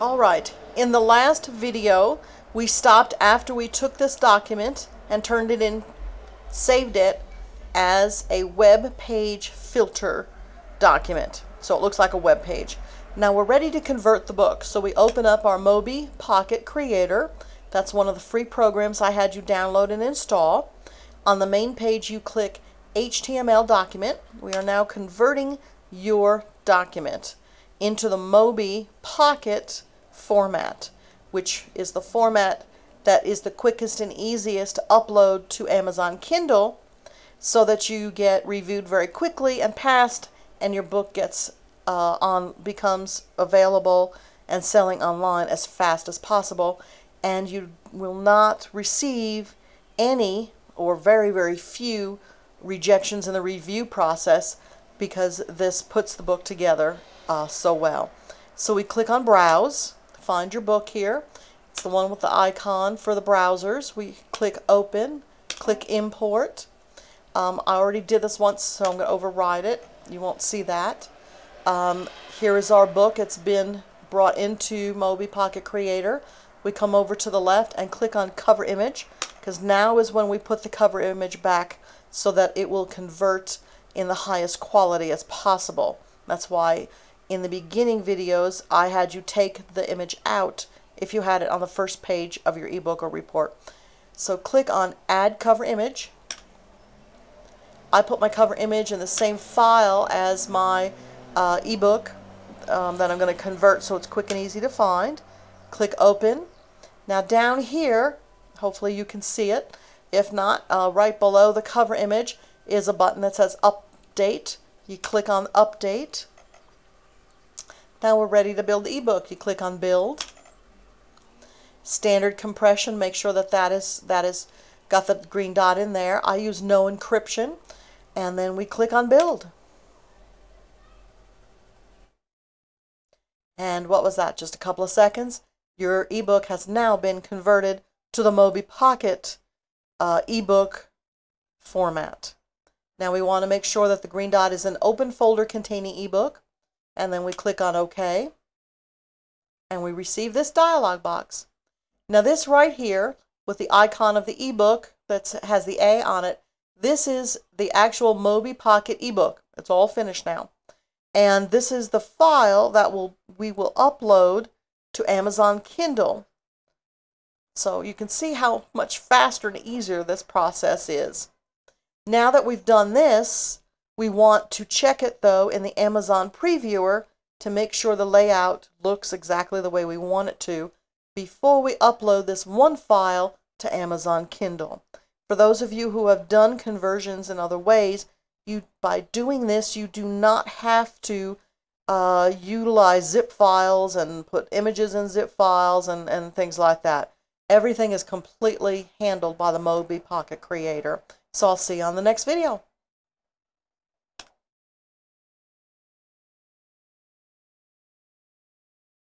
All right, in the last video, we stopped after we took this document and turned it in, saved it as a web page filter document. So it looks like a web page. Now we're ready to convert the book. So we open up our Mobi Pocket Creator. That's one of the free programs I had you download and install. On the main page, you click HTML document. We are now converting your document into the Mobi Pocket format, which is the format that is the quickest and easiest to upload to Amazon Kindle so that you get reviewed very quickly and passed and your book gets uh, on becomes available and selling online as fast as possible and you will not receive any or very very few rejections in the review process because this puts the book together uh, so well. So we click on Browse, find your book here. It's the one with the icon for the browsers. We click Open, click Import. Um, I already did this once, so I'm going to override it. You won't see that. Um, here is our book. It's been brought into Mobi Pocket Creator. We come over to the left and click on Cover Image because now is when we put the cover image back so that it will convert in the highest quality as possible. That's why in the beginning videos I had you take the image out if you had it on the first page of your ebook or report. So click on add cover image. I put my cover image in the same file as my uh, ebook um, that I'm going to convert so it's quick and easy to find. Click open. Now down here, hopefully you can see it. If not, uh, right below the cover image is a button that says update. You click on update. Now we're ready to build the ebook. You click on build. Standard compression, make sure that that is, that is got the green dot in there. I use no encryption. And then we click on build. And what was that? Just a couple of seconds? Your ebook has now been converted to the Mobi Pocket uh, ebook format. Now we want to make sure that the green dot is an open folder containing ebook and then we click on OK and we receive this dialog box. Now this right here with the icon of the ebook that has the A on it, this is the actual Mobi Pocket ebook. It's all finished now. And this is the file that will we will upload to Amazon Kindle. So you can see how much faster and easier this process is. Now that we've done this, we want to check it though in the Amazon previewer to make sure the layout looks exactly the way we want it to before we upload this one file to Amazon Kindle. For those of you who have done conversions in other ways, you by doing this you do not have to uh, utilize zip files and put images in zip files and, and things like that. Everything is completely handled by the Mobi Pocket Creator. So I'll see you on the next video.